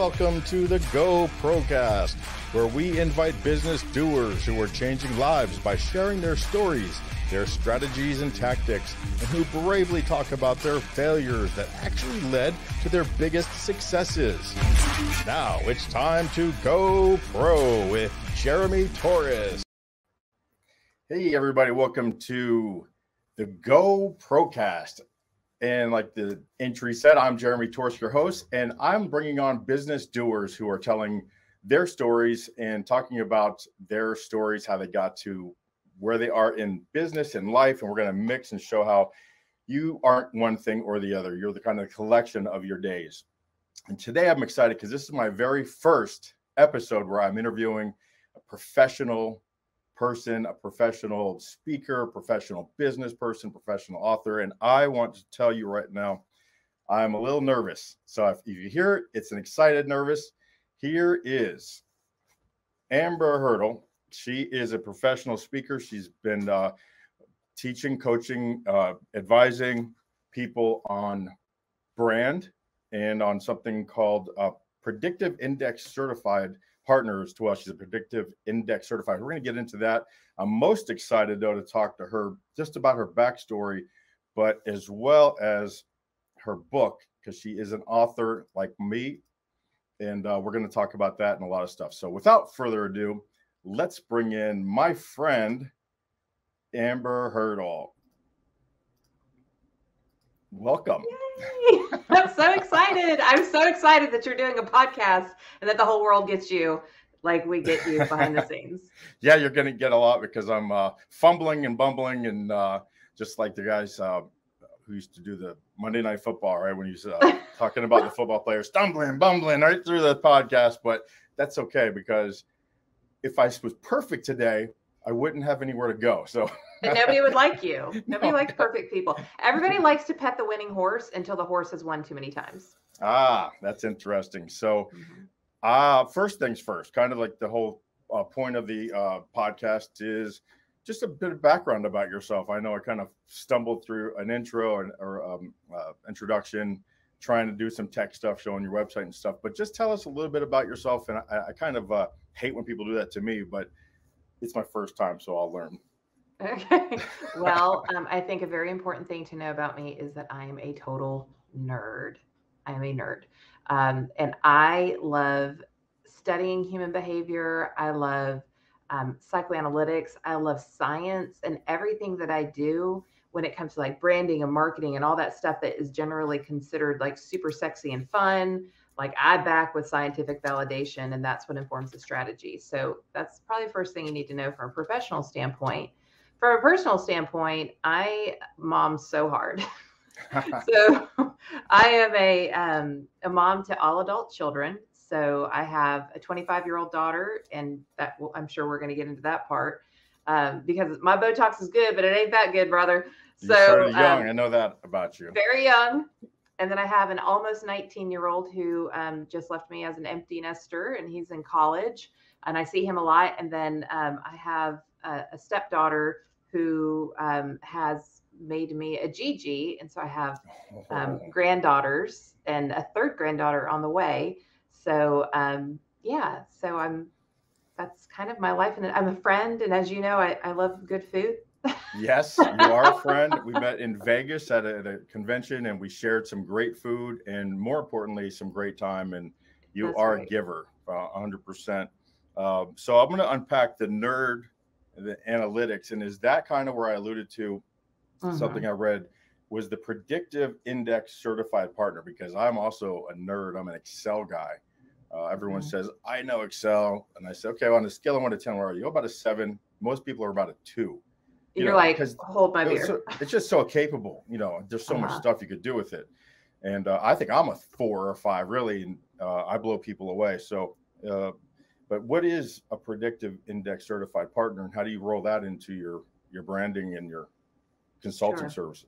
Welcome to the Go Procast, where we invite business doers who are changing lives by sharing their stories, their strategies and tactics, and who bravely talk about their failures that actually led to their biggest successes. Now it's time to go pro with Jeremy Torres. Hey, everybody, welcome to the GoPROcast. And like the entry said, I'm Jeremy Torres, your host, and I'm bringing on business doers who are telling their stories and talking about their stories, how they got to where they are in business and life. And we're going to mix and show how you aren't one thing or the other. You're the kind of collection of your days. And today I'm excited because this is my very first episode where I'm interviewing a professional person, a professional speaker, professional business person, professional author. And I want to tell you right now, I'm a little nervous. So if, if you hear it, it's an excited nervous. Here is Amber Hurdle. She is a professional speaker. She's been uh, teaching, coaching, uh, advising people on brand and on something called uh, Predictive Index Certified partners to us. She's a predictive index certified. We're going to get into that. I'm most excited though to talk to her just about her backstory, but as well as her book because she is an author like me, and uh, we're going to talk about that and a lot of stuff. So without further ado, let's bring in my friend Amber Hurdle. Welcome. Yay! I'm so excited. I'm so excited that you're doing a podcast and that the whole world gets you like we get you behind the scenes. yeah, you're going to get a lot because I'm uh, fumbling and bumbling and uh, just like the guys uh, who used to do the Monday Night Football, right? When he's uh, talking about the football players stumbling, bumbling right through the podcast. But that's okay because if I was perfect today, I wouldn't have anywhere to go. So and nobody would like you. Nobody no. likes perfect people. Everybody likes to pet the winning horse until the horse has won too many times. Ah, that's interesting. So, mm-hmm. uh, first things first, kind of like the whole uh, point of the uh, podcast is just a bit of background about yourself. I know I kind of stumbled through an intro or, or um, uh, introduction, trying to do some tech stuff, showing your website and stuff. But just tell us a little bit about yourself. And I, I kind of uh, hate when people do that to me, but it's my first time, so I'll learn. Okay. Well, um, I think a very important thing to know about me is that I am a total nerd. I am a nerd. Um, and I love studying human behavior. I love um, psychoanalytics. I love science and everything that I do when it comes to like branding and marketing and all that stuff that is generally considered like super sexy and fun. Like I back with scientific validation, and that's what informs the strategy. So that's probably the first thing you need to know from a professional standpoint from a personal standpoint, I mom so hard. so I am a um, a mom to all adult children. So I have a 25 year old daughter, and that I'm sure we're going to get into that part um, because my Botox is good, but it ain't that good, brother. So You're young, um, I know that about you. Very young. And then I have an almost 19 year old who um, just left me as an empty nester, and he's in college, and I see him a lot. And then um, I have a, a stepdaughter who um, has made me a Gigi. And so I have um, oh. granddaughters and a third granddaughter on the way. So, um, yeah, so I'm, that's kind of my life. And I'm a friend. And as you know, I, I love good food. yes, you are a friend. We met in Vegas at a, at a, convention and we shared some great food and more importantly, some great time. And you that's are right. a giver, uh, 100%. Uh, so I'm going to unpack the nerd the analytics. And is that kind of where I alluded to mm-hmm. something I read was the predictive index certified partner because I'm also a nerd. I'm an Excel guy. Uh, everyone mm-hmm. says, I know Excel. And I say, okay, well, on a scale of one to 10, where are you? About a seven. Most people are about a two. You You're know, like, hold my beer. So, it's just so capable. You know, there's so uh-huh. much stuff you could do with it. And uh, I think I'm a four or five, really. And uh, I blow people away. So, uh, but what is a predictive index certified partner, and how do you roll that into your your branding and your consulting sure. services?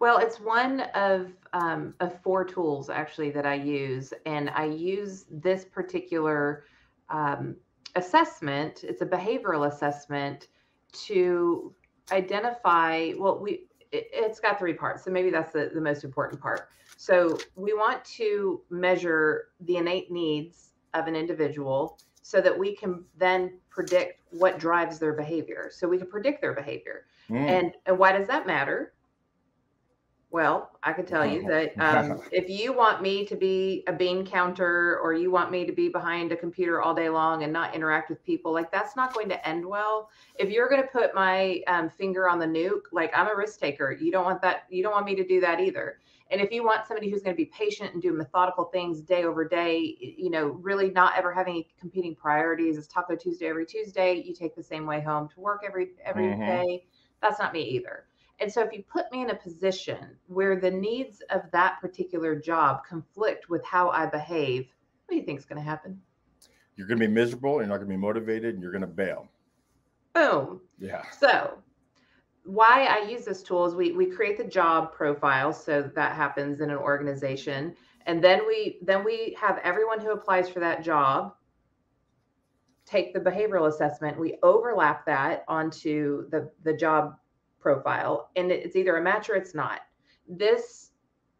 Well, it's one of um, of four tools actually that I use, and I use this particular um, assessment. It's a behavioral assessment to identify. Well, we it, has got three parts, so maybe that's the, the most important part. So we want to measure the innate needs of an individual so that we can then predict what drives their behavior. So we can predict their behavior. Mm. And, and why does that matter? Well, I can tell you that um, if you want me to be a bean counter or you want me to be behind a computer all day long and not interact with people, like that's not going to end well. If you're going to put my um, finger on the nuke, like I'm a risk taker, you don't want that. You don't want me to do that either. And if you want somebody who's going to be patient and do methodical things day over day, you know, really not ever having competing priorities, it's Taco Tuesday every Tuesday. You take the same way home to work every every mm-hmm. day. That's not me either. And so if you put me in a position where the needs of that particular job conflict with how I behave, what do you think is going to happen? You're going to be miserable, you're not going to be motivated, and you're going to bail. Boom. Yeah. So why I use this tool is we we create the job profile so that happens in an organization. And then we then we have everyone who applies for that job take the behavioral assessment. We overlap that onto the the job profile and it's either a match or it's not. This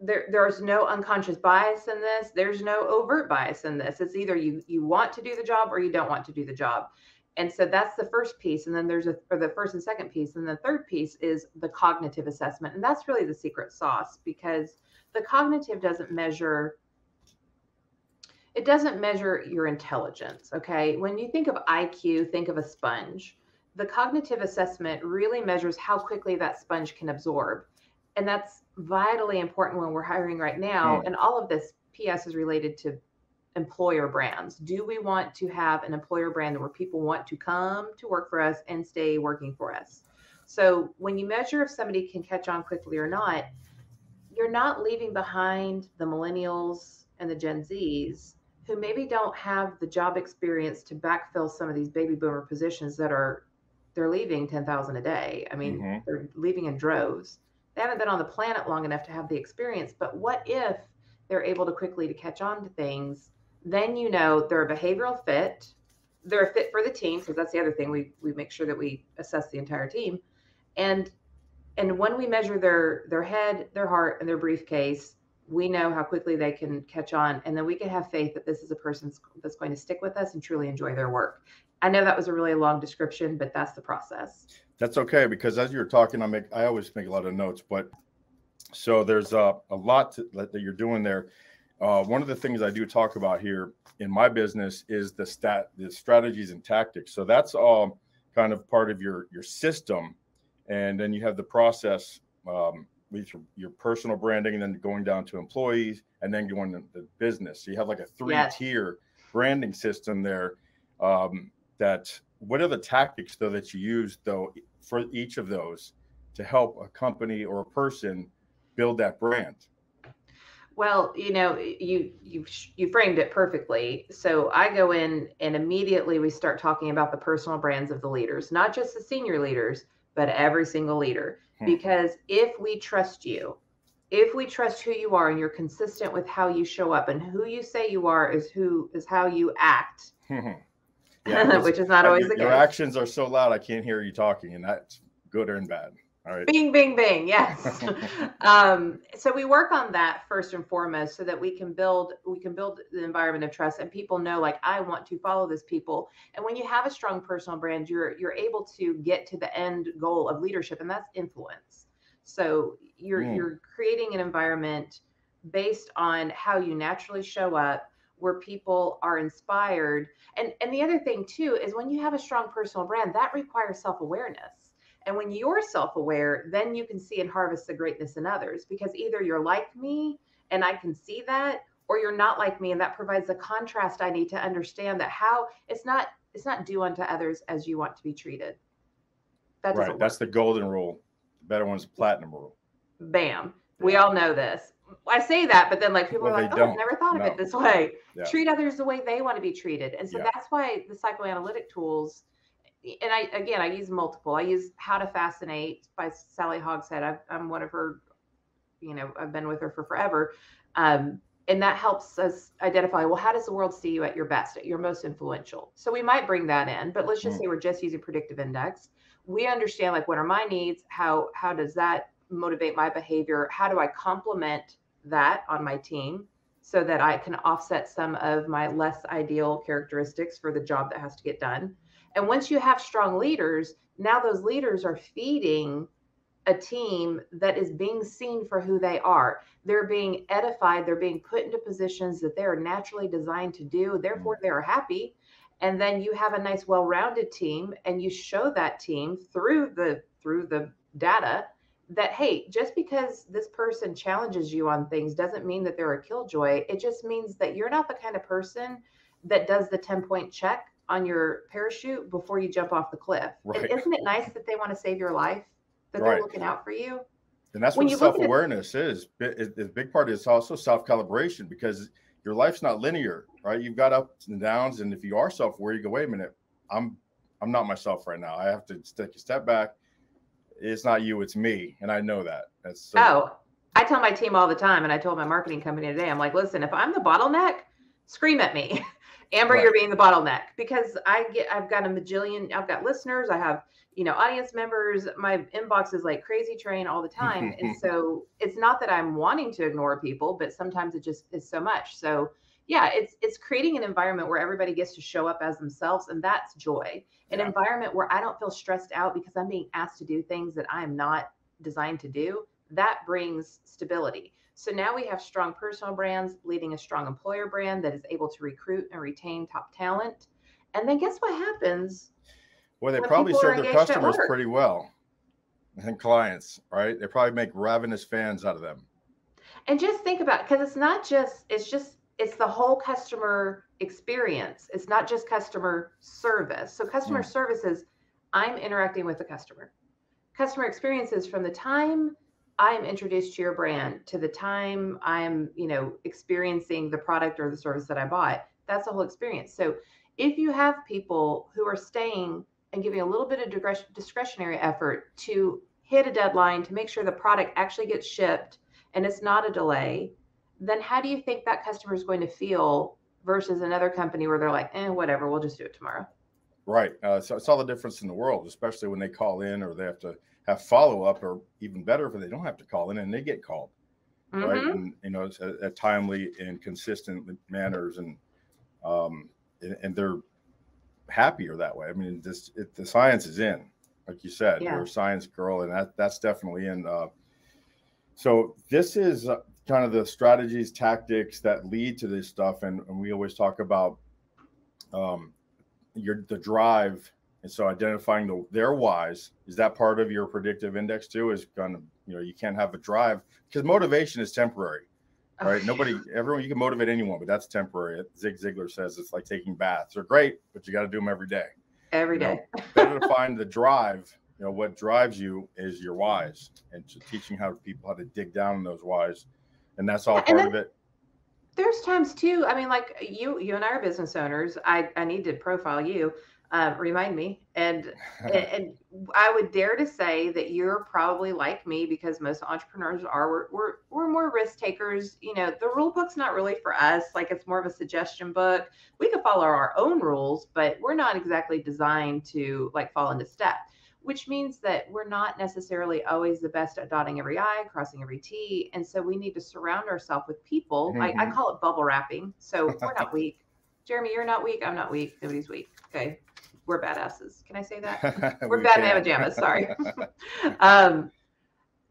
there there's no unconscious bias in this. There's no overt bias in this. It's either you you want to do the job or you don't want to do the job and so that's the first piece and then there's a or the first and second piece and the third piece is the cognitive assessment and that's really the secret sauce because the cognitive doesn't measure it doesn't measure your intelligence okay when you think of iq think of a sponge the cognitive assessment really measures how quickly that sponge can absorb. And that's vitally important when we're hiring right now. And all of this PS is related to employer brands. Do we want to have an employer brand where people want to come to work for us and stay working for us? So when you measure if somebody can catch on quickly or not, you're not leaving behind the millennials and the Gen Zs who maybe don't have the job experience to backfill some of these baby boomer positions that are they're leaving 10,000 a day. I mean, mm-hmm. they're leaving in droves. They haven't been on the planet long enough to have the experience, but what if they're able to quickly to catch on to things? Then you know they're a behavioral fit. They're a fit for the team because that's the other thing. We we make sure that we assess the entire team. And and when we measure their their head, their heart, and their briefcase, we know how quickly they can catch on and then we can have faith that this is a person that's going to stick with us and truly enjoy their work I know that was a really long description, but that's the process. That's okay because as you're talking, I make I always make a lot of notes. But so there's a, a lot to, that you're doing there. Uh, one of the things I do talk about here in my business is the stat the strategies and tactics. So that's all kind of part of your your system, and then you have the process um, with your, your, personal branding, and then going down to employees, and then going to the business. So you have like a three yes. tier branding system there. Um, that what are the tactics though that you use though for each of those to help a company or a person build that brand well you know you you you framed it perfectly so i go in and immediately we start talking about the personal brands of the leaders not just the senior leaders but every single leader hmm. because if we trust you if we trust who you are and you're consistent with how you show up and who you say you are is who is how you act yeah, which is not always your, the case. Your actions are so loud, I can't hear you talking, and that's good or bad. All right. Bing, bing, bing. Yes. um, so we work on that first and foremost, so that we can build we can build the environment of trust, and people know like I want to follow this people. And when you have a strong personal brand, you're you're able to get to the end goal of leadership, and that's influence. So you're mm. you're creating an environment based on how you naturally show up where people are inspired. And and the other thing too is when you have a strong personal brand, that requires self-awareness. And when you're self-aware, then you can see and harvest the greatness in others because either you're like me and I can see that or you're not like me and that provides the contrast I need to understand that how it's not it's not do unto others as you want to be treated. That right. That's the golden rule. The better one's the platinum rule. Bam. We all know this. I say that, but then like people well, are like, "Oh, I've never thought no. of it this way." Yeah. Treat others the way they want to be treated, and so yeah. that's why the psychoanalytic tools. And I again, I use multiple. I use How to Fascinate by Sally Hogshead. i am one of her. You know, I've been with her for forever, um, and that helps us identify. Well, how does the world see you at your best, at your most influential? So we might bring that in, but let's just mm. say we're just using predictive index. We understand like what are my needs. How how does that motivate my behavior? How do I complement that on my team so that I can offset some of my less ideal characteristics for the job that has to get done. And once you have strong leaders, now those leaders are feeding a team that is being seen for who they are. They're being edified, they're being put into positions that they are naturally designed to do. Mm-hmm. Therefore, they are happy. And then you have a nice, well-rounded team, and you show that team through the through the data that hey, just because this person challenges you on things doesn't mean that they're a killjoy. It just means that you're not the kind of person that does the 10-point check on your parachute before you jump off the cliff. Right. Isn't it nice that they want to save your life? That right. they're looking out for you? And that's when what self awareness is. The big part is also self calibration because your life's not linear, right? You've got ups and downs, and if you are self aware, you go, wait a minute, I'm I'm not myself right now. I have to take a step back. It's not you, it's me, and I know that. That's so- oh, I tell my team all the time, and I told my marketing company today, I'm like, listen, if I'm the bottleneck, scream at me. Amber, right. you're being the bottleneck because I get I've got a majillion, I've got listeners, I have, you know, audience members. My inbox is like crazy train all the time. and so it's not that I'm wanting to ignore people, but sometimes it just is so much. So yeah, it's it's creating an environment where everybody gets to show up as themselves, and that's joy. An yeah. environment where I don't feel stressed out because I'm being asked to do things that I'm not designed to do. That brings stability. So now we have strong personal brands leading a strong employer brand that is able to recruit and retain top talent. And then guess what happens? Well, they probably serve their customers pretty well and clients, right? They probably make ravenous fans out of them. And just think about because it's not just it's just it's the whole customer experience. It's not just customer service. So customer mm. service is I'm interacting with the customer. Customer experiences from the time I'm introduced to your brand to the time I'm, you know, experiencing the product or the service that I bought. That's the whole experience. So if you have people who are staying and giving a little bit of discretionary effort to hit a deadline to make sure the product actually gets shipped and it's not a delay, then how do you think that customer is going to feel versus another company where they're like, eh, whatever, we'll just do it tomorrow? Right. Uh, so it's all the difference in the world, especially when they call in or they have to have follow up, or even better, if they don't have to call in and they get called, mm-hmm. right? And you know, at, at, timely and consistent manners, and um, and, and they're happier that way. I mean, this it, the science is in, like you said, yeah. you're a science girl, and that that's definitely in. Uh, so this is uh, kind of the strategies, tactics that lead to this stuff, and, and we always talk about um, your the drive and so identifying the, their whys is that part of your predictive index too? Is going to you know you can't have a drive because motivation is temporary, oh, right? Nobody, everyone, you can motivate anyone, but that's temporary. Zig Ziglar says it's like taking baths. They're great, but you got to do them every day. Every day. Know, better to find the drive. You know what drives you is your whys, and so teaching how people how to dig down in those whys, and that's all part then, of it there's times too i mean like you you and i are business owners i i need to profile you uh, remind me. And, and I would dare to say that you're probably like me because most entrepreneurs are. We're, we're, we're more risk takers. You know, the rule book's not really for us. Like it's more of a suggestion book. We can follow our own rules, but we're not exactly designed to like fall into step. Which means that we're not necessarily always the best at dotting every I, crossing every T. And so we need to surround ourselves with people. Mm-hmm. I, I mm-hmm. call it bubble wrapping. So we're not weak. Jeremy, you're not weak. I'm not weak. Nobody's weak. Okay we're badasses. Can I say that? we're bad man pajamas. Sorry. um,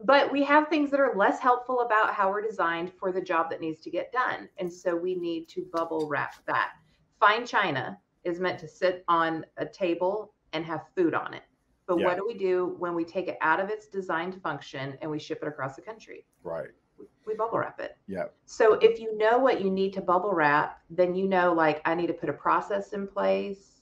but we have things that are less helpful about how we're designed for the job that needs to get done. And so we need to bubble wrap that. Fine china is meant to sit on a table and have food on it. But yeah. what do we do when we take it out of its designed function and we ship it across the country? Right. We bubble wrap it. Yeah. So if you know what you need to bubble wrap, then you know, like, I need to put a process in place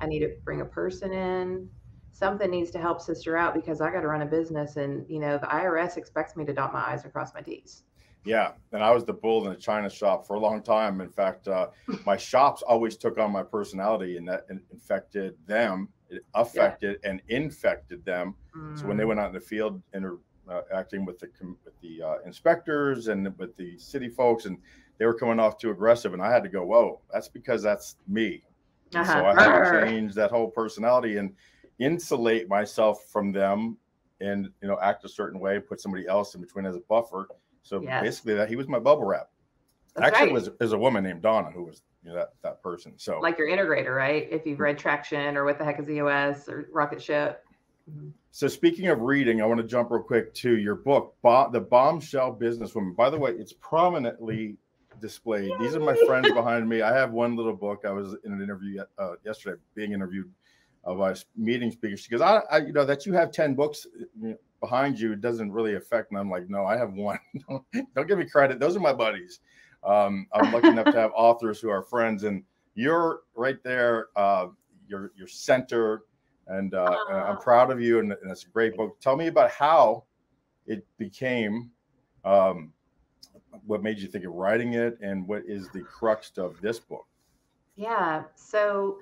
I need to bring a person in. Something needs to help sister out because I got to run a business and, you know, the IRS expects me to dot my I's and cross my T's. Yeah. And I was the bull in the China shop for a long time. In fact, uh, my shops always took on my personality and that infected them, it affected yeah. and infected them. Mm. So when they mm. went out in the field and uh, acting with the, with the uh, inspectors and with the city folks, and they were coming off too aggressive. And I had to go, whoa, that's because that's me. Uh-huh. So I had to change that whole personality and insulate myself from them and you know act a certain way, put somebody else in between as a buffer So Yes. basically, that he was my bubble wrap. That's Actually, right. it was is a woman named Donna who was you know, that that person. So like your integrator, right? If you've read Traction or what the heck is EOS or Rocket Ship. Mhm. So speaking of reading, I want to jump real quick to your book, Bo- The Bombshell Businesswoman. By the way, it's prominently displayed. These are my friends behind me. I have one little book. I was in an interview uh, yesterday, being interviewed uh, by a meeting speaker. She goes, I, I, you know, that you have 10 books behind you doesn't really affect me. I'm like, no, I have one. Don't give me credit. Those are my buddies. Um, I'm lucky enough to have authors who are friends, and you're right there. Uh, you're, you're center and uh, I'm proud of you, and, and it's a great book. Tell me about how it became, um, what made you think of writing it, and what is the crux of this book? Yeah. So,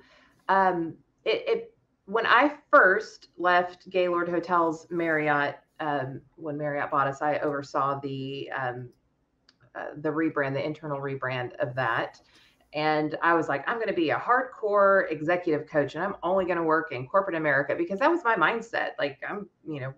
um, it, it when I first left Gaylord Hotels Marriott, um, when Marriott bought us, I oversaw the um, uh, the rebrand, the internal rebrand of that. And I was like, I'm going to be a hardcore executive coach, and I'm only going to work in corporate America because that was my mindset. Like I'm, you know,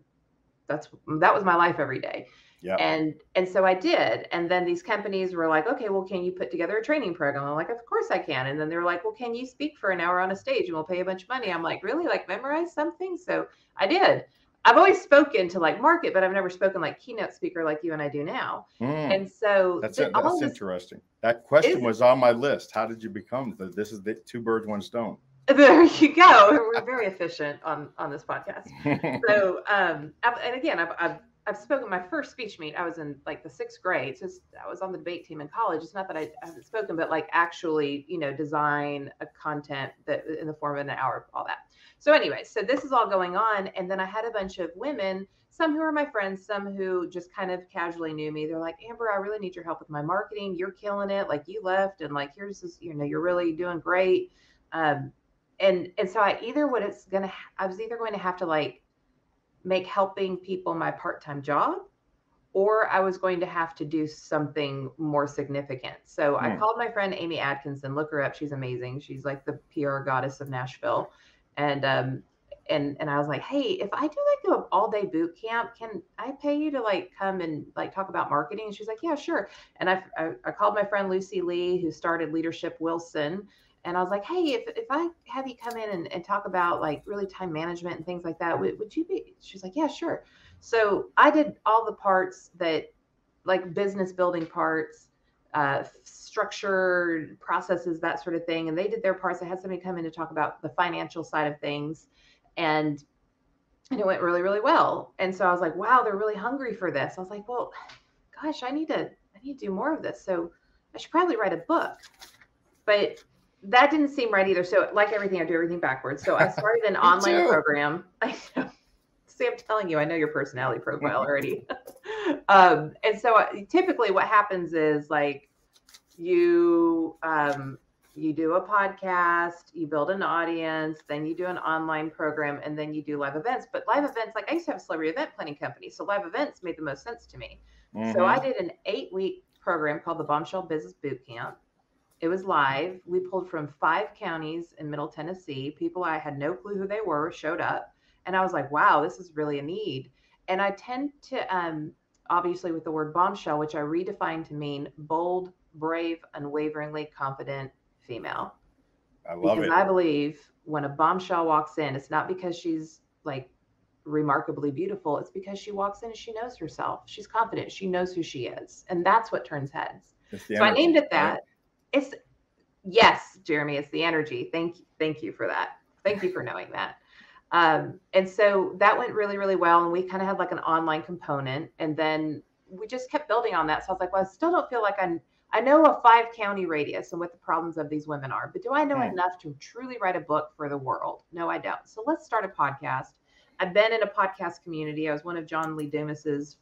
that's that was my life every day. Yeah, and and so i did. And then these companies were like okay well can you put together a training program? I'm like of course i can. And then they were like well can you speak for an hour on a stage and we'll pay a bunch of money? I'm like really? Like memorize something? So i did i've always spoken to like market but i've never spoken like keynote speaker like you and i do now Mm, and so that's the- it. all That's this- interesting. That question was on my list. How did you become the? This is the two birds, one stone. there you go we're very efficient on on this podcast so um I've- and again I've, I've I've spoken my first speech meet. I was in like the sixth grade. So it's- I was on the debate team in college. It's not that I haven't spoken, but like actually, you know, design a content that in the form of an hour, all that. So anyway, so this is all going on, and then I had a bunch of women, some who are my friends, some who just kind of casually knew me. They're like, Amber, I really need your help with my marketing. You're killing it. Like you left, and like here's this, you know, you're really doing great. Um, and and so I either what it's gonna, I was either going to have to like make helping people my part-time job or I was going to have to do something more significant. So I Hmm. called my friend Amy Atkinson, look her up. She's amazing. She's like the PR goddess of Nashville. And um and and I was like, "Hey, if I do like an all-day boot camp, can I pay you to like come and like talk about marketing?" And she's like, "Yeah, sure." And I I, I called my friend Lucy Lee who started Leadership Wilson and I was like, "Hey, if, if I have you come in and, and talk about like really time management and things like that, would, would you be?" She's like, "Yeah, sure." So I did all the parts that, like business building parts, uh, structure, processes, that sort of thing, and they did their parts. I had somebody come in to talk about the financial side of things, and and it went really, really well. And so I was like, "Wow, they're really hungry for this." I was like, "Well, gosh, I need to I need to do more of this." So I should probably write a book, but that didn't seem right either. So, like everything, I do everything backwards. So, I started an online program. I know. See, I'm telling you, I know your personality profile already. um, and so, uh, typically, what happens is like you um, you do a podcast, you build an audience, then you do an online program, and then you do live events. But live events, like I used to have a celebrity event planning company, so live events made the most sense to me. So I Mhm. did an eight week program called the Bombshell Business Boot Camp. It was live. We pulled from five counties in Middle Tennessee. People I had no clue who they were showed up. And I was like, wow, this is really a need. And I tend to, um, obviously, with the word bombshell, which I redefined to mean bold, brave, unwaveringly confident female I love because it. I believe when a bombshell walks in, it's not because she's like remarkably beautiful. It's because she walks in and she knows herself. She's confident. She knows who she is. And that's what turns heads. So I named it that. It's yes, Jeremy, it's the energy. Thank you. Thank you for that. Thank you for knowing that. Um, and so that went really, really well. And we kind of had like an online component. And then we just kept building on that. So I was like, well, I still don't feel like I'm I know a five county radius and what the problems of these women are, but do I know enough to truly write a book for the world? No, I don't. So let's start a podcast. I've been in a podcast community. I was one of John Lee Dumas's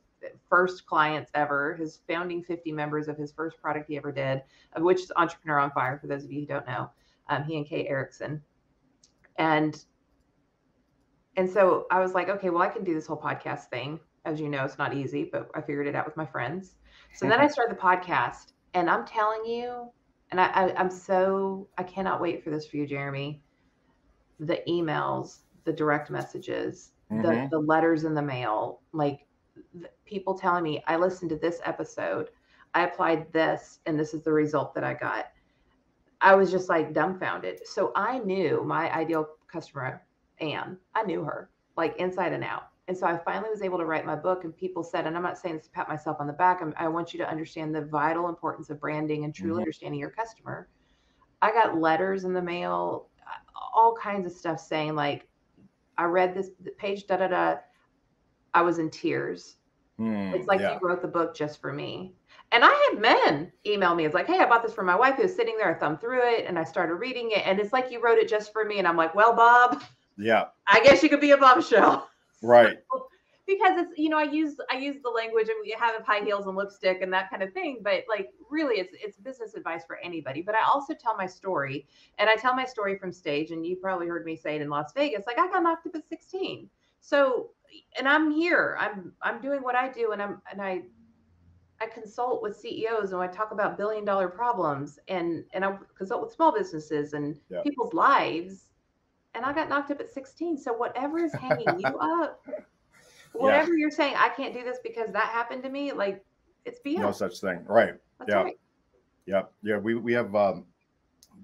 first clients ever, his founding 50 members of his first product he ever did, of which is Entrepreneur on Fire, for those of you who don't know. Um, he and Kate Erickson. And and so I was like, okay, well, I can do this whole podcast thing. As you know, it's not easy, but I figured it out with my friends. So then I started the podcast, and I'm telling you, and I, I I'm so I cannot wait for this for you, Jeremy. The emails, the direct messages, the Mhm. the letters in the mail, like people telling me, I listened to this episode, I applied this, and this is the result that I got. I was just like dumbfounded. So I knew my ideal customer, Anne, I knew her like inside and out. And so I finally was able to write my book, and people said, and I'm not saying this to pat myself on the back, I'm, i want you to understand the vital importance of branding and truly mm-hmm. understanding your customer. I got letters in the mail, all kinds of stuff saying, like, I read this page, da da da. I was in tears. Mm, it's like yeah. you wrote the book just for me. And I had men email me. It's like, hey, I bought this for my wife who's sitting there. I thumbed through it and I started reading it. And it's like you wrote it just for me. And I'm like, well, Bob. Yeah. I guess you could be a bombshell. Right. because it's you know I use I use the language and we have high heels and lipstick and that kind of thing but like really it's it's business advice for anybody but I also tell my story and I tell my story from stage and you probably heard me say it in Las Vegas like I got knocked up at 16 so and I'm here I'm I'm doing what I do and I'm and I I consult with CEOs and I talk about billion dollar problems and and I consult with small businesses and yeah. people's lives and I got knocked up at 16 so whatever is hanging you up whatever yeah. you're saying, I can't do this because that happened to me. Like it's beyond. No such thing. Right. That's yeah. Right. Yeah. Yeah. We, we have um,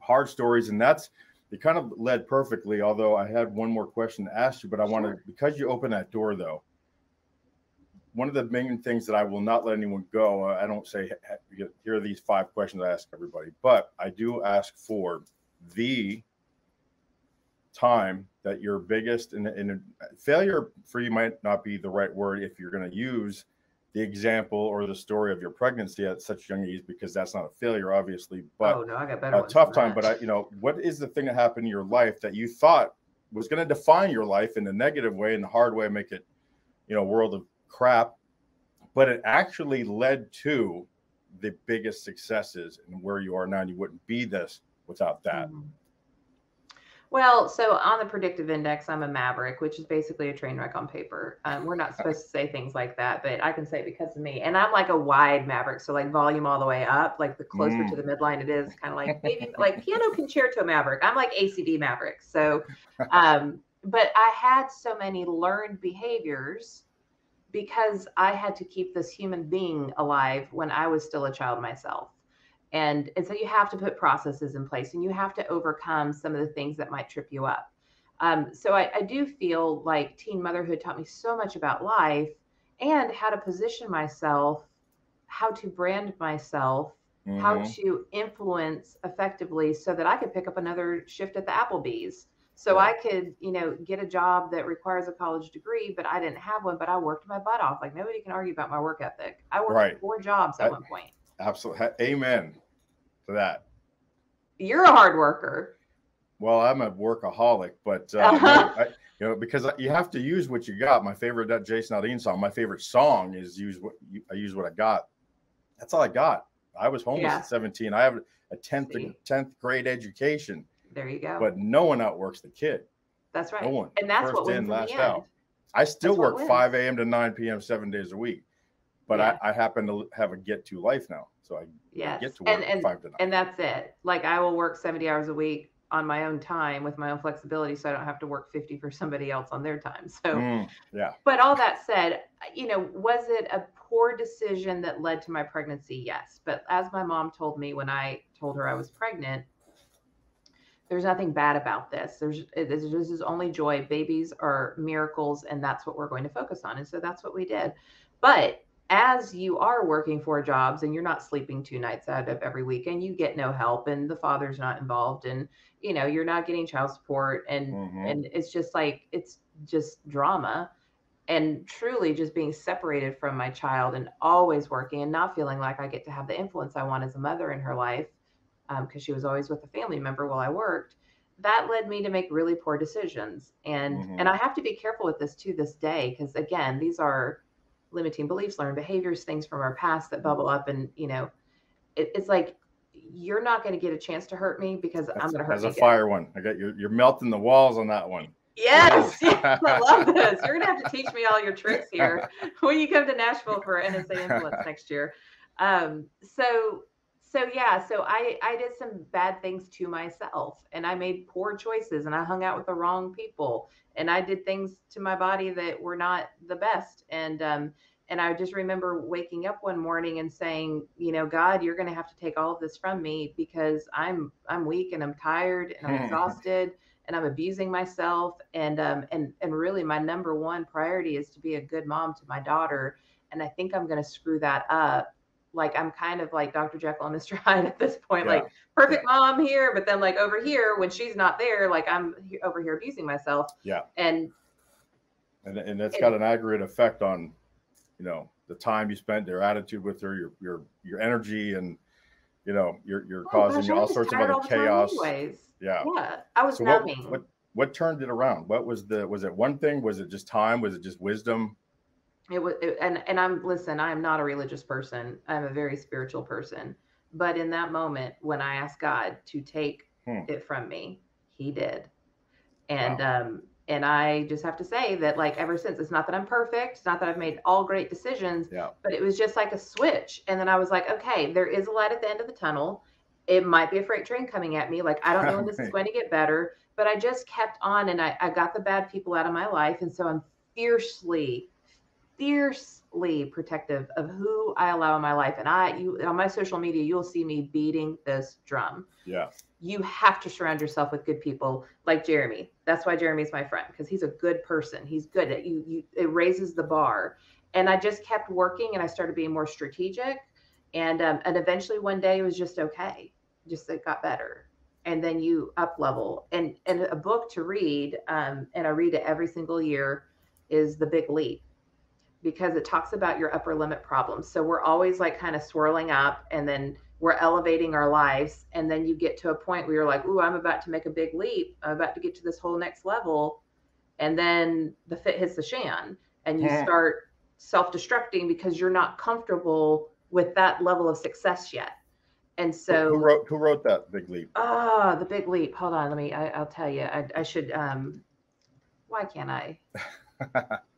hard stories and that's, it kind of led perfectly. Although I had one more question to ask you, but I sure. wanted, because you opened that door though, one of the main things that I will not let anyone go, I don't say, here are these five questions I ask everybody, but I do ask for the time that your biggest and, and failure for you might not be the right word if you're going to use the example or the story of your pregnancy at such young age because that's not a failure obviously but oh, no, I got better a tough time. but I, you know what is the thing that happened in your life that you thought was going to define your life in a negative way in the hard way make it you know world of crap but it actually led to the biggest successes and where you are now and you wouldn't be this without that. Mm-hmm. Well, so on the predictive index, I'm a maverick, which is basically a train wreck on paper. Um, we're not supposed to say things like that, but I can say it because of me. And I'm like a wide maverick, so like volume all the way up. Like the closer mm. to the midline it is, kind of like maybe like piano concerto maverick. I'm like ACD maverick. So, um, but I had so many learned behaviors because I had to keep this human being alive when I was still a child myself and and so you have to put processes in place and you have to overcome some of the things that might trip you up um, so I, I do feel like teen motherhood taught me so much about life and how to position myself how to brand myself mm-hmm. how to influence effectively so that i could pick up another shift at the applebee's so I could, you know, get a job that requires a college degree, but I didn't have one, but I worked my butt off. Like nobody can argue about my work ethic. I worked right. four jobs at I, one point. Absolutely. Amen that. You're a hard worker. Well, I'm a workaholic, but uh, uh-huh. I, you know, because you have to use what you got. My favorite that Jason Aldean song. My favorite song is use what I use what I got. That's all I got. I was homeless yeah. at 17. I have a 10th 10th grade education. There you go. But no one outworks the kid. That's right. No one. And that's First what wins in, last out. I still that's work 5 a.m. to 9 p.m. seven days a week, but yeah. I, I happen to have a get to life now. So I yes. get to work and, and, five to nine. And that's it. Like I will work 70 hours a week on my own time with my own flexibility so I don't have to work 50 for somebody else on their time. So mm, yeah. But all that said, you know, was it a poor decision that led to my pregnancy? Yes. But as my mom told me when I told her I was pregnant, there's nothing bad about this. There's this is only joy. Babies are miracles, and that's what we're going to focus on. And so that's what we did. But as you are working four jobs and you're not sleeping two nights out of every weekend, you get no help and the father's not involved and you know you're not getting child support and mm-hmm. and it's just like it's just drama and truly just being separated from my child and always working and not feeling like I get to have the influence I want as a mother in her life because um, she was always with a family member while I worked that led me to make really poor decisions and mm-hmm. and I have to be careful with this to this day because again these are limiting beliefs, learned behaviors, things from our past that bubble up. And, you know, it, it's like, you're not going to get a chance to hurt me because That's, I'm going to hurt you. As a fire one. I got you. You're melting the walls on that one. Yes, yes I love this. You're gonna have to teach me all your tricks here when you come to Nashville for NSA Influence next year. Um, so, so yeah, so I I did some bad things to myself, and I made poor choices, and I hung out with the wrong people, and I did things to my body that were not the best. And um, and I just remember waking up one morning and saying, you know, God, you're going to have to take all of this from me because I'm I'm weak and I'm tired and I'm exhausted and I'm abusing myself and um and and really my number one priority is to be a good mom to my daughter and I think I'm going to screw that up. Like I'm kind of like Dr. Jekyll and Mr. Hyde at this point, Yeah. like perfect Yeah. mom here, but then like over here when she's not there, like I'm over here abusing myself. Yeah. And and and that's got an aggregate effect on you know the time you spent their attitude with her your your your energy and you know you're you're oh causing gosh, all sorts of other all the time chaos Anyways, yeah yeah, I was so what, what what turned it around what was the was it one thing was it just time was it just wisdom it was it, and and i'm listen i'm not a religious person. I'm a very spiritual person. But in that moment when i asked god to take Hmm. it from me he did. And um and i just have to say that like ever since it's not that i'm perfect it's not that i've made all great decisions yeah. but it was just like a switch. And then i was like okay there is a light at the end of the tunnel. It might be a freight train coming at me. Like i don't know when this is going to get better but i just kept on and I, I got the bad people out of my life. And so i'm fiercely fiercely protective of who i allow in my life and i you on my social media you'll see me beating this drum yeah you have to surround yourself with good people like Jeremy. That's why Jeremy's my friend because he's a good person. He's good at you. You it raises the bar, and I just kept working and I started being more strategic, and um, and eventually one day it was just okay, just it got better, and then you up level. And and a book to read, um, and I read it every single year, is The Big Leap because it talks about your upper limit problems. So we're always like kind of swirling up and then we're elevating our lives. And then you get to a point where you're like, Ooh, I'm about to make a big leap. I'm about to get to this whole next level. And then the fit hits the shan and you Hmm. start self destructing because you're not comfortable with that level of success yet. And so, who wrote who wrote that big leap ah, the big leap. Hold on. Let me, I, I'll tell you, I, I should, um, why can't I?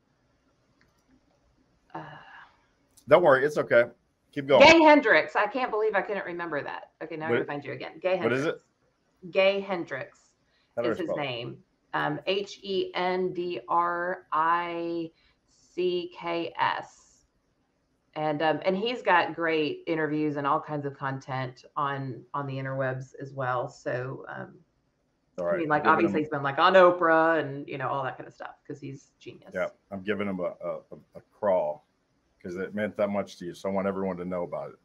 Uh, don't worry it's okay keep going Gay Hendricks. I can't believe I couldn't remember that. Okay, now I'm gonna find you again. Gay what Hendricks. is it? Gay Hendricks How is his name. Um, H E N D R I C K S. And um, and he's got great interviews and all kinds of content on on the interwebs as well. So um, all I mean, like obviously him- he's been like on Oprah and you know all that kind of stuff because he's genius. yeah i'm giving him a, a, a- a crawl because it meant that much to you so i want everyone to know about it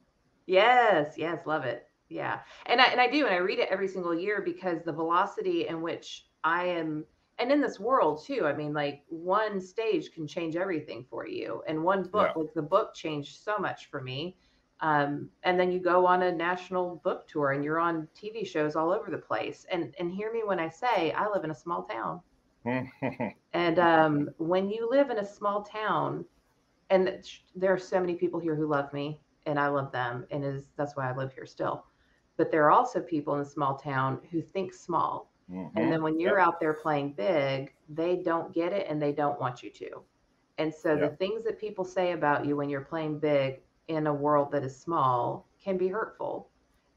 Yes, yes, love it. Yeah. And I and I do and I read it every single year because the velocity in which I am and in this world too, I mean like one stage can change everything for you. And one book, like the book changed so much for me. Um, and then you go on a national book tour and you're on TV shows all over the place. And and hear me when I say I live in a small town. And um, when you live in a small town, and there are so many people here who love me, and I love them, and is that's why I live here still. But there are also people in a small town who think small, Mhm. and then when you're Yep. out there playing big, they don't get it, and they don't want you to. And so the things that people say about you when you're playing big in a world that is small can be hurtful.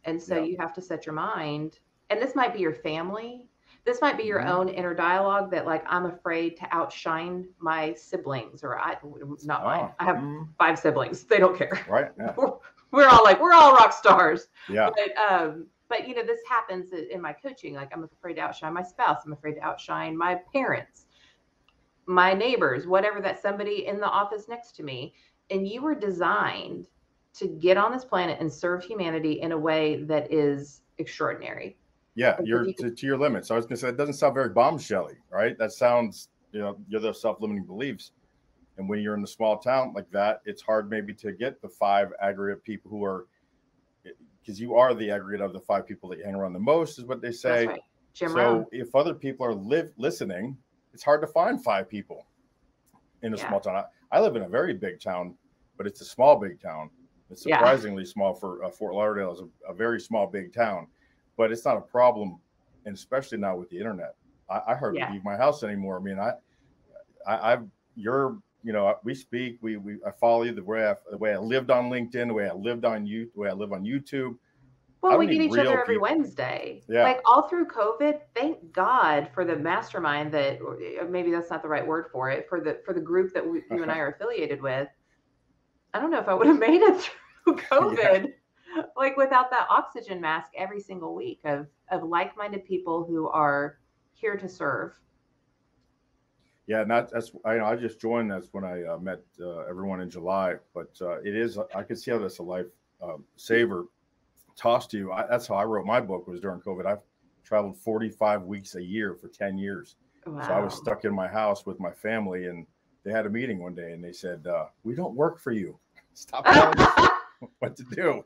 And so Yeah. you have to set your mind, and this might be your family. This might be your Mhm. own inner dialogue that, like, I'm afraid to outshine my siblings, or I, not mine. Oh, I have mhm. five siblings. They don't care. right yeah We're all like, we're all rock stars. yeah But, um, but you know, this happens in my coaching. Like, I'm afraid to outshine my spouse. I'm afraid to outshine my parents, my neighbors, whatever that somebody in the office next to me. And you were designed to get on this planet and serve humanity in a way that is extraordinary. Yeah, Because you're you to, to your limits. I was gonna say that doesn't sound very bombshelly, right? That sounds, you know, you're the self-limiting beliefs. And when you're in a small town like that, it's hard maybe to get the five aggregate people who are because you are the aggregate of the five people that you hang around the most, is what they say. That's right. Jim so Rohn. if other people are live listening, it's hard to find five people in a Yeah. small town. I, I live in a very big town, but it's a small big town. It's Yeah. surprisingly small for uh, Fort Lauderdale is a, a very small big town, but it's not a problem, and especially now with the internet. I, I hardly Yeah. leave my house anymore. I mean, I, I, I've you're you know we speak we we I follow you the way I, the way I lived on LinkedIn, the way I lived on you, the way I live on YouTube. Well, we get each other every people. Wednesday. Yeah. Like all through COVID, thank God for the mastermind that maybe that's not the right word for it, for the for the group that we, you and I are affiliated with. I don't know if I would have made it through COVID. Yeah. Like without that oxygen mask every single week of of like-minded people who are here to serve. Yeah, and that, that's I know I just joined. That's when I uh, met uh, everyone in July. But uh, it is I can see how that's a life um, saver. Tossed to you. I, that's how I wrote my book. Was during COVID. I've traveled 45 weeks a year for 10 years. Wow. So I was stuck in my house with my family, and they had a meeting one day, and they said, uh, "We don't work for you. Stop telling us what to do.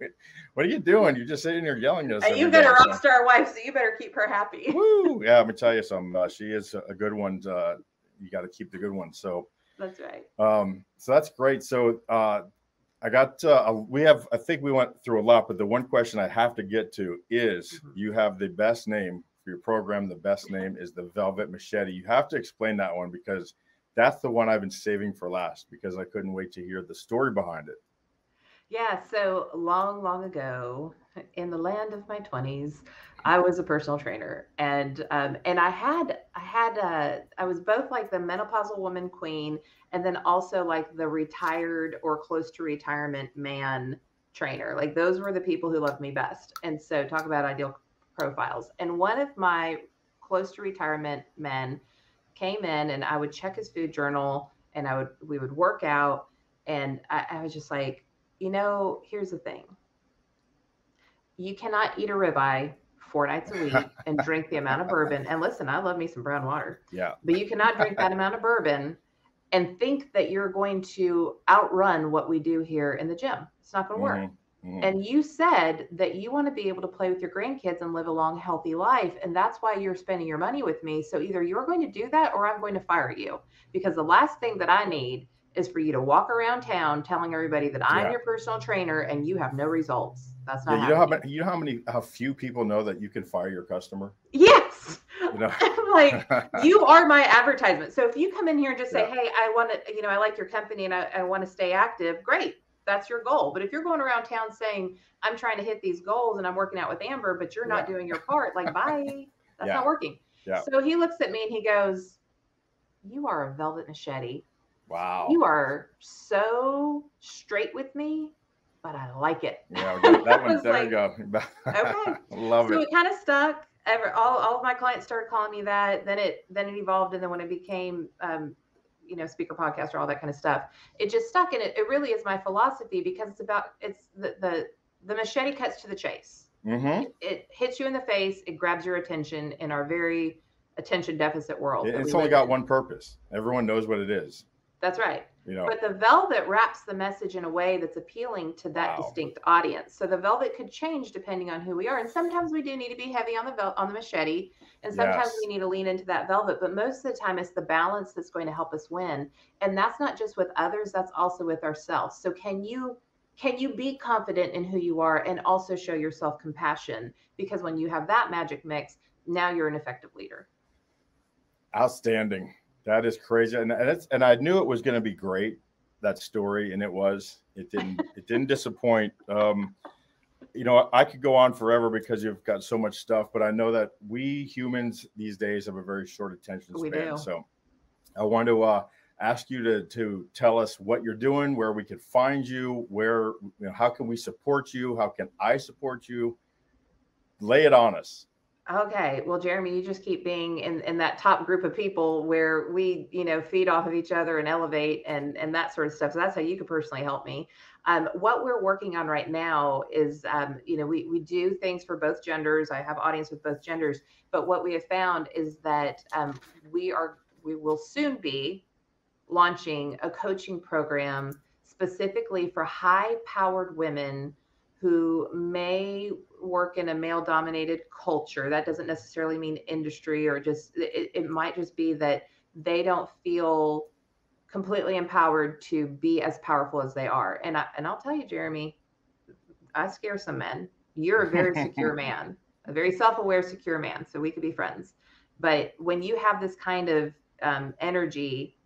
What are you doing? You're just sitting here yelling at us." And you've got a rock so. star wife, so you better keep her happy. Woo! Yeah, I'm gonna tell you something. Uh, she is a good one. Uh, you got to keep the good ones. So that's right. Um, so that's great. So uh, I got uh, we have I think we went through a lot, but the one question I have to get to is mm-hmm. you have the best name for your program. The best name is the Velvet Machete. You have to explain that one because that's the one I've been saving for last because I couldn't wait to hear the story behind it. Yeah, so long, long ago, in the land of my twenties, I was a personal trainer, and um, and I had I had uh, I was both like the menopausal woman queen, and then also like the retired or close to retirement man trainer. Like those were the people who loved me best. And so talk about ideal profiles. And one of my close to retirement men came in and I would check his food journal and I would we would work out and I, I was just like, you know, here's the thing. You cannot eat a ribeye four nights a week and drink the amount of bourbon. And listen, I love me some brown water. Yeah. But you cannot drink that amount of bourbon and think that you're going to outrun what we do here in the gym. It's not going to work. Mm-hmm. Mm-hmm. And you said that you want to be able to play with your grandkids and live a long, healthy life. And that's why you're spending your money with me. So either you're going to do that or I'm going to fire you. Because the last thing that I need is for you to walk around town telling everybody that I'm yeah. your personal trainer and you have no results. That's not. Yeah, you know how many, you know how many how few people know that you can fire your customer. Yes. You know? like you are my advertisement. So if you come in here and just say, yeah. "Hey, I want to, you know, I like your company and I, I want to stay active," great that's your goal. But if you're going around town saying, I'm trying to hit these goals and I'm working out with Amber, but you're not yeah. doing your part, like, bye, that's yeah. not working. Yeah. So he looks at me and he goes, You are a velvet machete. Wow. You are so straight with me, but I like it. Yeah, that one, there like, you go. okay. Love so it. So it kind of stuck. Ever all, all of my clients started calling me that. Then it then it evolved, and then when it became um, you know speaker podcast or all that kind of stuff. It just stuck and it, it really is my philosophy because it's about it's the the, the machete cuts to the chase. Mm-hmm. it, it, hits you in the face it grabs your attention in our very attention deficit world it's only got in. one purpose. Everyone knows what it is. That's right you know. But the velvet wraps the message in a way that's appealing to that wow. distinct audience. So the velvet could change depending on who we are. And sometimes we do need to be heavy on the vel- on the machete, and sometimes yes. we need to lean into that velvet. But most of the time, it's the balance that's going to help us win. And that's not just with others; that's also with ourselves. So can you can you be confident in who you are and also show yourself compassion? Because when you have that magic mix, now you're an effective leader. Outstanding. That is crazy, and and, and I knew it was going to be great that story, and it was. It didn't. it didn't disappoint. Um, you know, I could go on forever because you've got so much stuff, but I know that we humans these days have a very short attention span. So, I want to uh, ask you to to tell us what you're doing, where we can find you, where you know, how can we support you, how can I support you? Lay it on us. Okay. Well, Jeremy, you just keep being in, in that top group of people where we, you know, feed off of each other and elevate and, and that sort of stuff. So that's how you could personally help me. Um, what we're working on right now is, um, you know, we, we do things for both genders. I have audience with both genders, but what we have found is that um, we are, we will soon be launching a coaching program specifically for high powered women who may work in a male dominated culture. That doesn't necessarily mean industry or just, it, it might just be that they don't feel completely empowered to be as powerful as they are. And I, and I'll tell you, Jeremy, I scare some men. You're a very secure man, a very self-aware, secure man. So we could be friends. But when you have this kind of um, energy,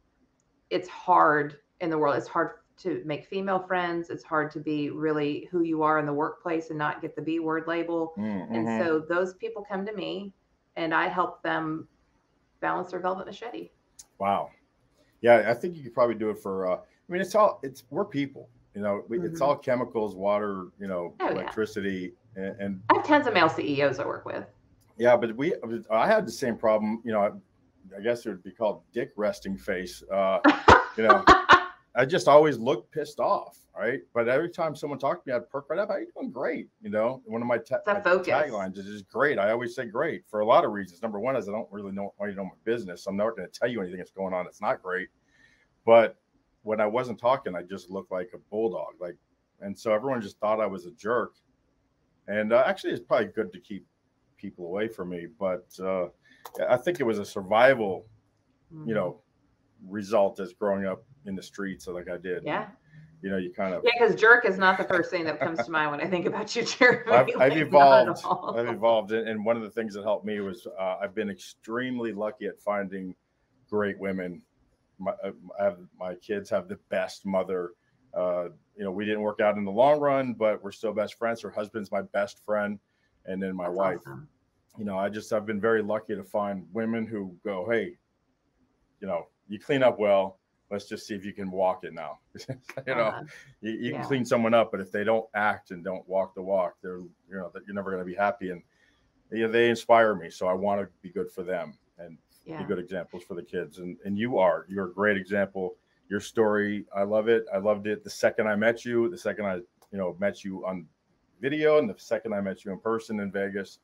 it's hard in the world. It's hard to make female friends. It's hard to be really who you are in the workplace and not get the B word label. Mm-hmm. And so those people come to me and I help them balance their velvet machete. Wow. Yeah, I think you could probably do it for uh I mean it's all it's we're people. You know, mm-hmm. it's all chemicals, water, you know, oh, electricity, yeah. and, and, I have tons of male CEOs I work with. Yeah, but we, I had the same problem. You know, I, I guess it would be called dick resting face. Uh, you know, I just always looked pissed off, right? But every time someone talked to me, I'd perk right up. How you doing? Great. You know, one of my, ta- my taglines is just great. I always say great for a lot of reasons. Number one is I don't really know why you know my business. So I'm not going to tell you anything that's going on. It's not great. But when I wasn't talking, I just looked like a bulldog. Like, and so everyone just thought I was a jerk. And uh, actually, it's probably good to keep people away from me. But uh, I think it was a survival, mm-hmm. you know, result as growing up in the streets so like I did. Yeah. You know, you kind of yeah, because jerk is not the first thing that comes to mind when I think about you, Jeremy. I've, I've evolved. I've evolved, and one of the things that helped me was uh, I've been extremely lucky at finding great women. My, uh, I have, my kids have the best mother. Uh, you know, we didn't work out in the long run, but we're still best friends. Her husband's my best friend, and then my That's wife. Awesome. You know, I just I've been very lucky to find women who go, hey, you know, you clean up well let's just see if you can walk it now. you know, uh, you, you yeah. can clean someone up, but if they don't act and don't walk the walk, they're you know that you're never going to be happy. And you know, they inspire me, so I want to be good for them and yeah. be good examples for the kids. And and you are you're a great example. Your story, I love it. I loved it the second I met you. The second I you know met you on video, and the second I met you in person in Vegas.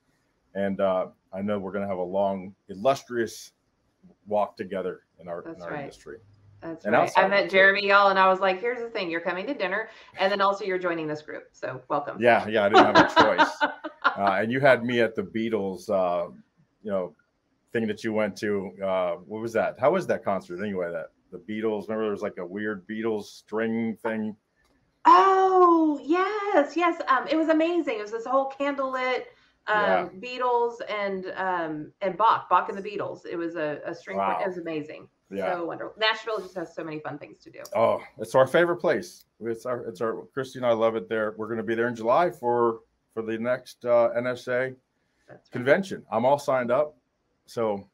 And uh, I know we're going to have a long, illustrious walk together in our That's in our right. industry. That's and right. I met Jeremy y'all, and I was like, "Here's the thing: you're coming to dinner, and then also you're joining this group. So welcome." Yeah, yeah. I didn't have a choice, uh, and you had me at the Beatles, uh, you know, thing that you went to. Uh, what was that? How was that concert anyway? That the Beatles. Remember, there was like a weird Beatles string thing. Oh yes, yes. Um, it was amazing. It was this whole candlelit um, yeah. Beatles and um, and Bach, Bach and the Beatles. It was a, a string. Wow. It was amazing. Yeah. So wonderful. Nashville just has so many fun things to do. Oh, it's our favorite place. It's our it's our Christy and I love it there. We're going to be there in July for for the next uh, NSA right. convention. I'm all signed up, so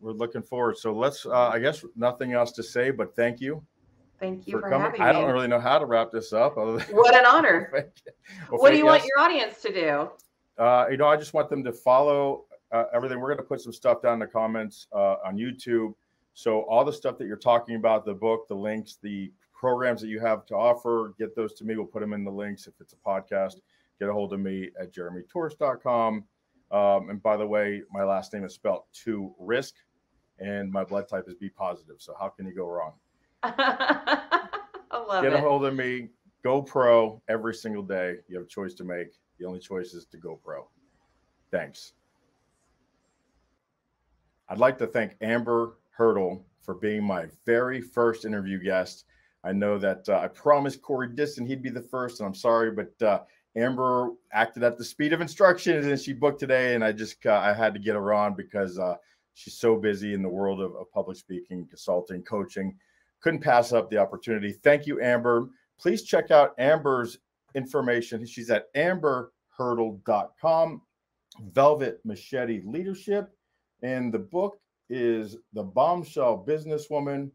we're looking forward. So let's. Uh, I guess nothing else to say, but thank you. Thank you for, for coming. I don't really know how to wrap this up. what an honor. well, what do you want your audience to do? Uh, you know, I just want them to follow uh, everything. We're going to put some stuff down in the comments uh, on YouTube so all the stuff that you're talking about, the book, the links, the programs that you have to offer, get those to me. We'll put them in the links. If it's a podcast, get a hold of me at jeremytorisk.com. Um, and by the way, my last name is spelled to risk, and my blood type is B positive. So how can you go wrong? I love get a hold of me. Go pro every single day. You have a choice to make. The only choice is to go pro. Thanks. I'd like to thank Amber Hurdle for being my very first interview guest. I know that uh, I promised Corey Diston he'd be the first, and I'm sorry, but uh, Amber acted at the speed of instructions, and she booked today, and I just uh, I had to get her on because uh, she's so busy in the world of, of public speaking, consulting, coaching. Couldn't pass up the opportunity. Thank you, Amber. Please check out Amber's information. She's at amberhurdle.com. Velvet Machete Leadership, and the book is the bombshell businesswoman.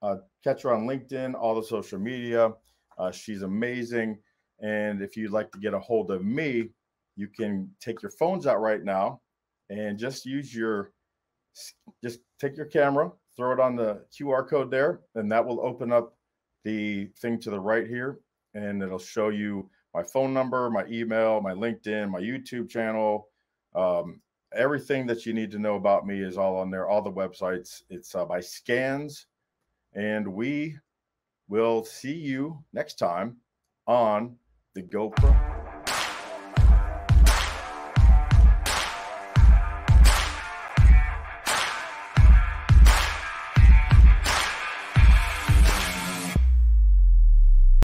Uh, catch her on LinkedIn, all the social media. Uh, she's amazing. And if you'd like to get a hold of me, you can take your phones out right now and just use your, just take your camera, throw it on the QR code there, and that will open up the thing to the right here. And it'll show you my phone number, my email, my LinkedIn, my YouTube channel, um, everything that you need to know about me is all on there, all the websites. It's uh, by scans. And we will see you next time on the GoPro.